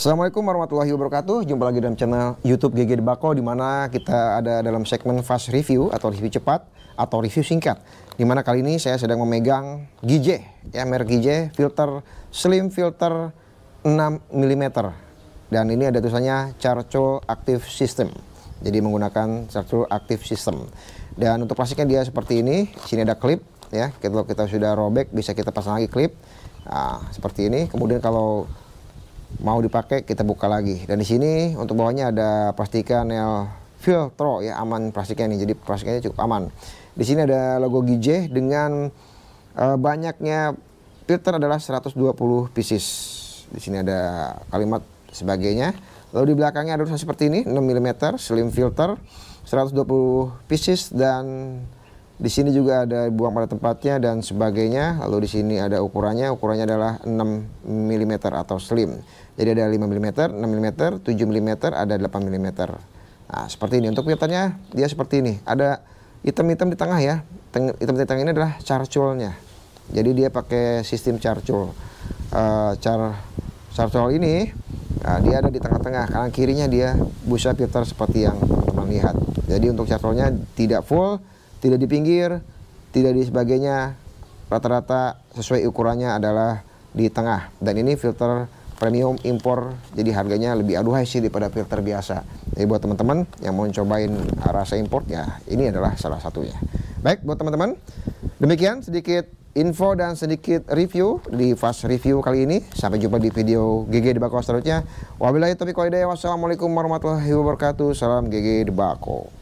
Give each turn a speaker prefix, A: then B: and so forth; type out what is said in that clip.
A: Assalamualaikum warahmatullahi wabarakatuh. Jumpa lagi dalam channel YouTube GG Debako di mana kita ada dalam segmen fast review atau review cepat atau review singkat. Di mana kali ini saya sedang memegang Gije, ya merek Gije filter slim filter 6 mm. Dan ini ada tulisannya Charcoal Active System. Jadi menggunakan Charcoal Active System. Dan untuk plastiknya dia seperti ini. Sini ada klip ya. Kalau kita sudah robek bisa kita pasang lagi klip. Nah, seperti ini. Kemudian kalau mau dipakai kita buka lagi. Dan di sini untuk bawahnya ada plastikan nail filtro ya aman plastiknya ini. Jadi plastiknya cukup aman. Di sini ada logo Gije dengan uh, banyaknya filter adalah 120 pieces. Di sini ada kalimat sebagainya. Lalu di belakangnya ada tulisan seperti ini 6 mm slim filter 120 pieces dan di sini juga ada buang pada tempatnya dan sebagainya. Lalu di sini ada ukurannya, ukurannya adalah 6 mm atau slim. Jadi ada 5 mm, 6 mm, 7 mm, ada 8 mm. Nah, seperti ini. Untuk filternya dia seperti ini. Ada hitam-hitam di tengah ya. Hitam di tengah ini adalah charcoalnya. Jadi dia pakai sistem charcoal. Uh, char charcoal ini nah, dia ada di tengah-tengah. Kanan kirinya dia busa filter seperti yang teman lihat. Jadi untuk charcoalnya tidak full tidak di pinggir, tidak di sebagainya. Rata-rata sesuai ukurannya adalah di tengah. Dan ini filter premium impor, jadi harganya lebih aduhai sih daripada filter biasa. Jadi buat teman-teman yang mau cobain rasa import ya, ini adalah salah satunya. Baik, buat teman-teman, demikian sedikit info dan sedikit review di Fast Review kali ini. Sampai jumpa di video GG Debako selanjutnya. Wabillahi taufiq walhidayah. Wassalamualaikum warahmatullahi wabarakatuh. Salam GG Debako.